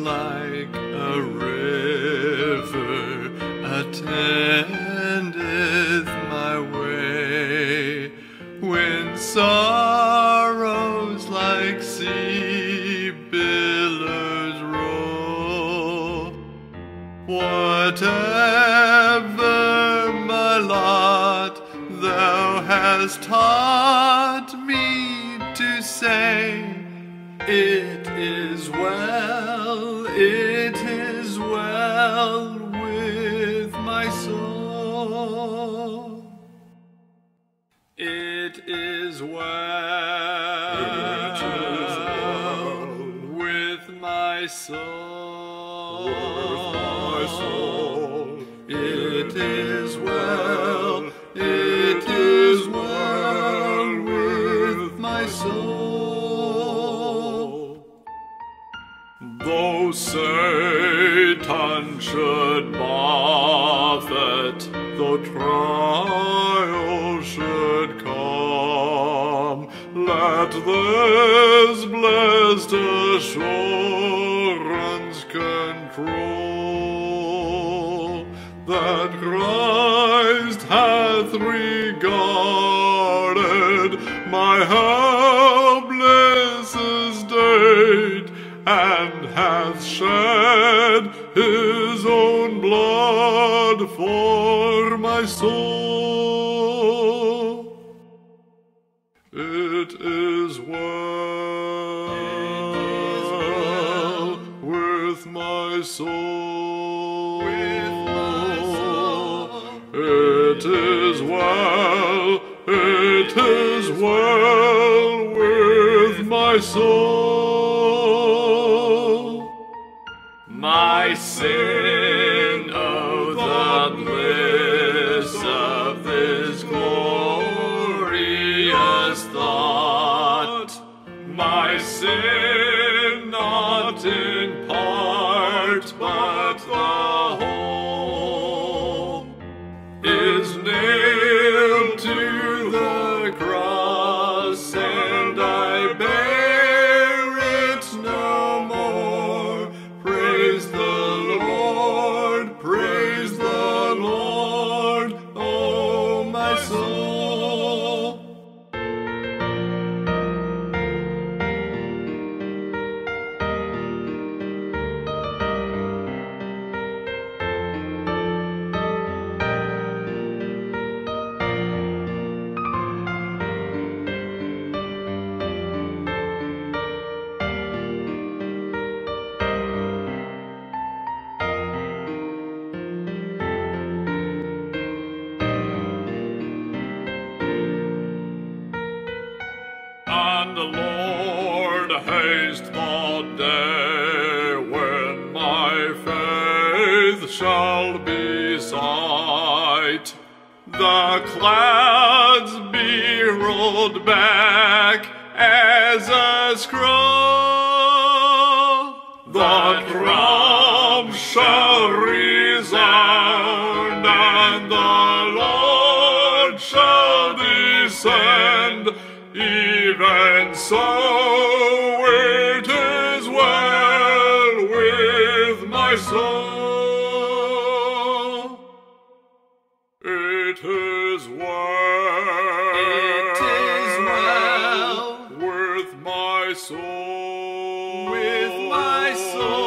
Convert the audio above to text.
Like a river attendeth my way, when sorrows like sea billows roll, whatever my lot, thou hast taught me to say. It is well, it is well with my soul. It is well, with my soul. It is well, Satan should though trial should come, let this blessed assurance control that Christ hath regarded my helpless and hath shed his own blood for my soul. It is well with my soul. It is well, it is well with my soul. My sin, oh, the bliss of this glorious thought. My sin, not in part, but the whole, is And the Lord haste the day when my faith shall be sight. The clouds be rolled back as a scroll. The drum and so it is well with my soul. It is well. It is well with my soul. With my soul.